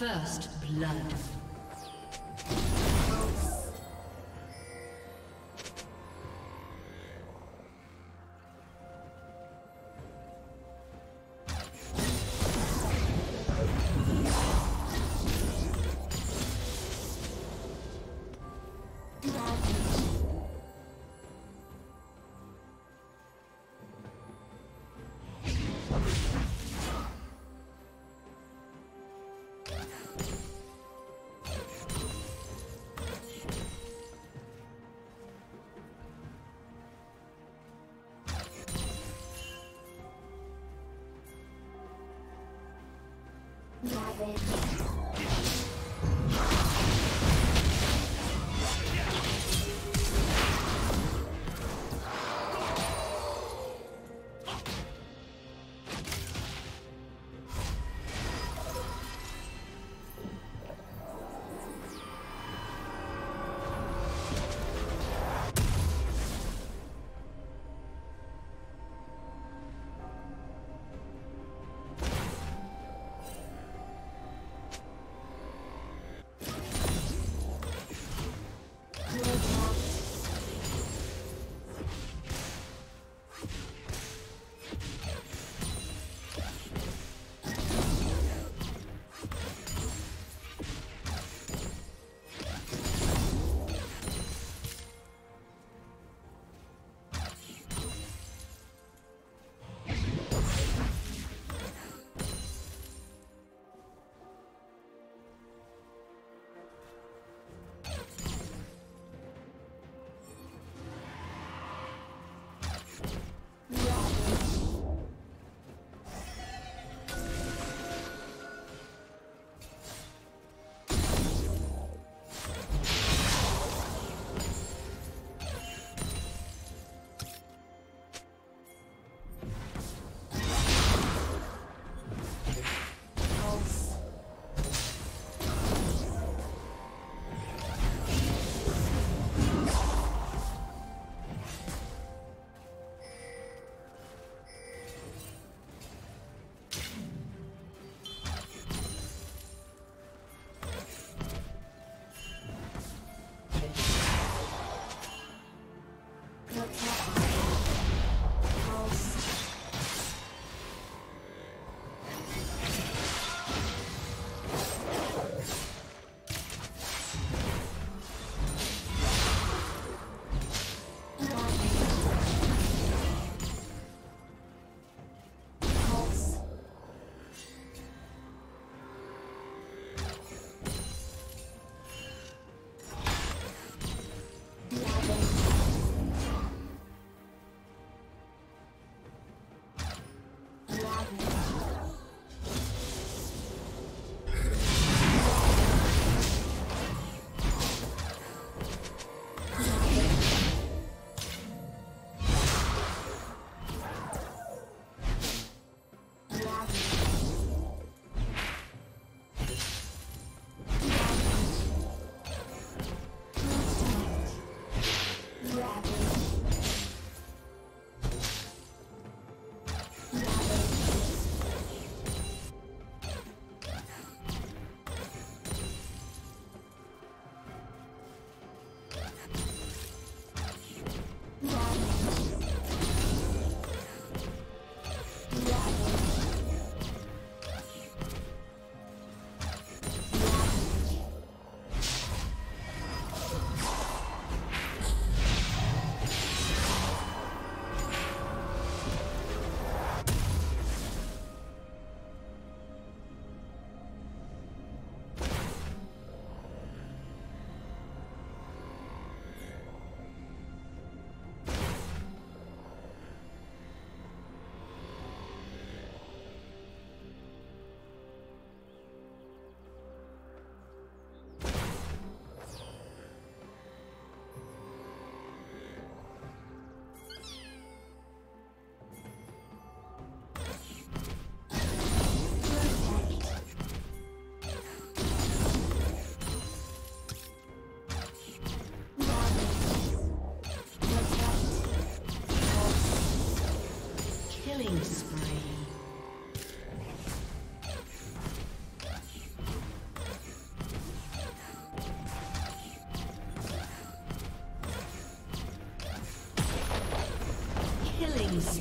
First blood. Rabbit.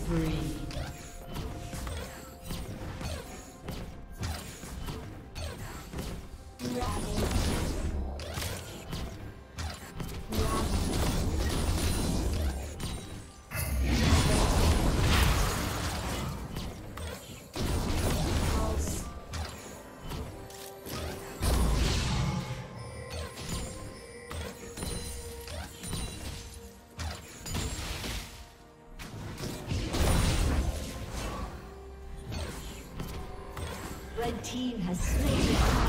Spree. Red team has slain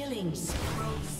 Killing spree.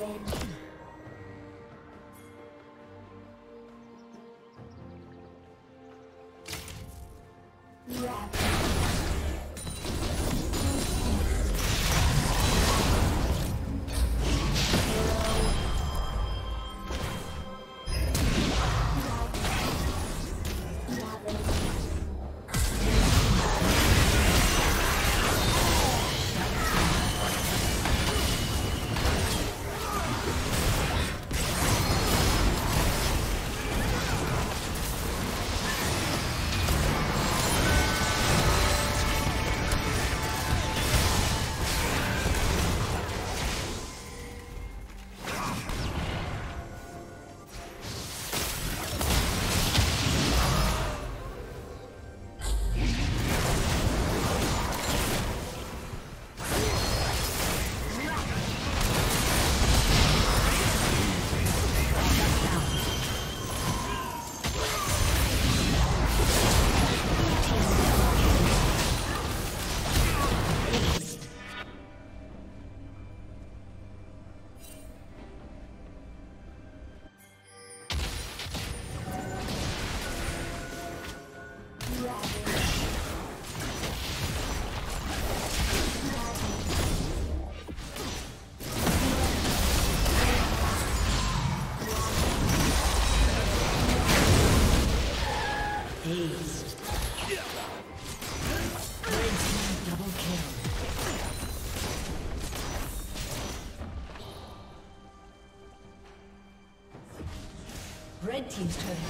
Ravage. Team's turret